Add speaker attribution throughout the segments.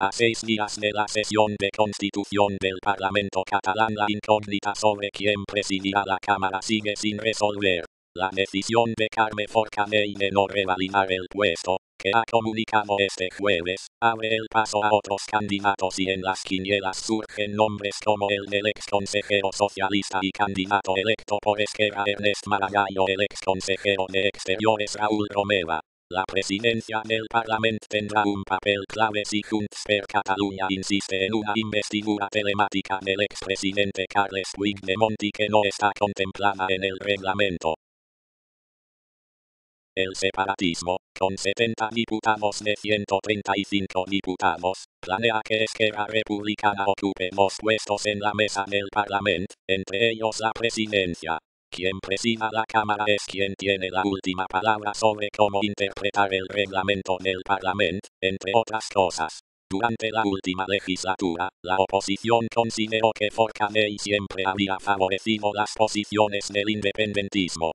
Speaker 1: A seis días de la sesión de constitución del Parlamento catalán la incógnita sobre quién presidirá la Cámara sigue sin resolver. La decisión de Carme Forcaney de no revalidar el puesto, que ha comunicado este jueves, abre el paso a otros candidatos y en las quinielas surgen nombres como el del ex consejero socialista y candidato electo por Esquerra Ernest Maragall o el ex consejero de Exteriores Raúl Romeva. La presidencia del Parlamento tendrá un papel clave si Junts per Catalunya insiste en una investidura telemática del expresidente Carles Puigdemont y que no está contemplada en el reglamento. El separatismo, con 70 diputados de 135 diputados, planea que Esquerra Republicana ocupe dos puestos en la mesa del Parlamento, entre ellos la presidencia. Quien presida la Cámara es quien tiene la última palabra sobre cómo interpretar el reglamento del Parlamento, entre otras cosas. Durante la última legislatura, la oposición consideró que Forcaney siempre había favorecido las posiciones del independentismo.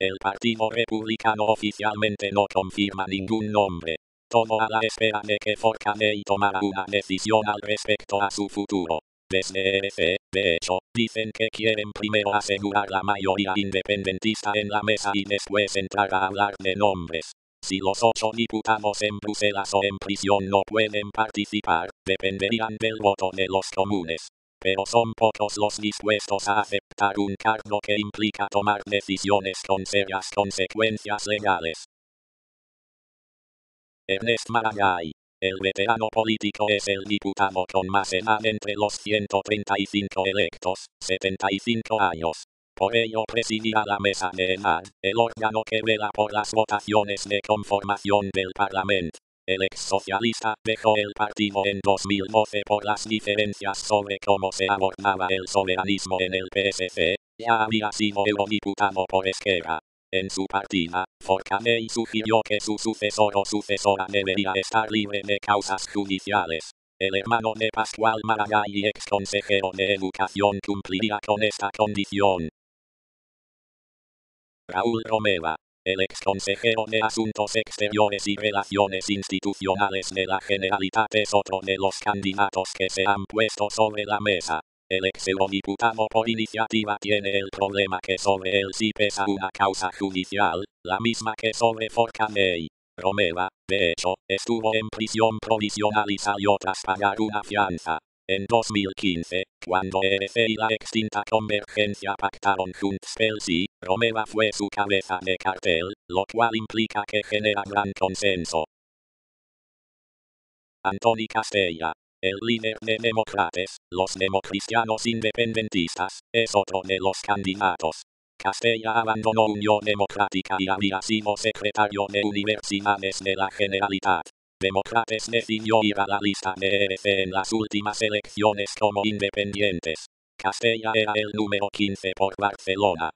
Speaker 1: El Partido Republicano oficialmente no confirma ningún nombre. Todo a la espera de que Forcaney tomara una decisión al respecto a su futuro. Desde EFE, de hecho, dicen que quieren primero asegurar la mayoría independentista en la mesa y después entrar a hablar de nombres. Si los ocho diputados en Bruselas o en prisión no pueden participar, dependerían del voto de los comunes pero son pocos los dispuestos a aceptar un cargo que implica tomar decisiones con serias consecuencias legales. Ernest Maragall. El veterano político es el diputado con más edad entre los 135 electos, 75 años. Por ello presidirá la mesa de edad, el órgano que vela por las votaciones de conformación del Parlamento. El ex socialista dejó el partido en 2012 por las diferencias sobre cómo se abordaba el soberanismo en el PSC. Ya había sido eurodiputado por Esquerra. En su partida, Forcaney sugirió que su sucesor o sucesora debería estar libre de causas judiciales. El hermano de Pascual Maragall y ex consejero de Educación cumpliría con esta condición. Raúl Romeva el ex consejero de Asuntos Exteriores y Relaciones Institucionales de la Generalitat es otro de los candidatos que se han puesto sobre la mesa. El diputado por iniciativa tiene el problema que sobre él sí pesa una causa judicial, la misma que sobre Forcaney. Romeva, de hecho, estuvo en prisión provisional y salió tras pagar una fianza. En 2015, cuando EFE y la extinta Convergencia pactaron juntos el Romeva fue su cabeza de cartel, lo cual implica que genera gran consenso. Antoni Castella, el líder de Demócratas, los democristianos independentistas, es otro de los candidatos. Castella abandonó Unión Democrática y había sido secretario de Universidades de la Generalitat. Demócratas decidió ir a la lista de EF en las últimas elecciones como independientes. Castella era el número 15 por Barcelona.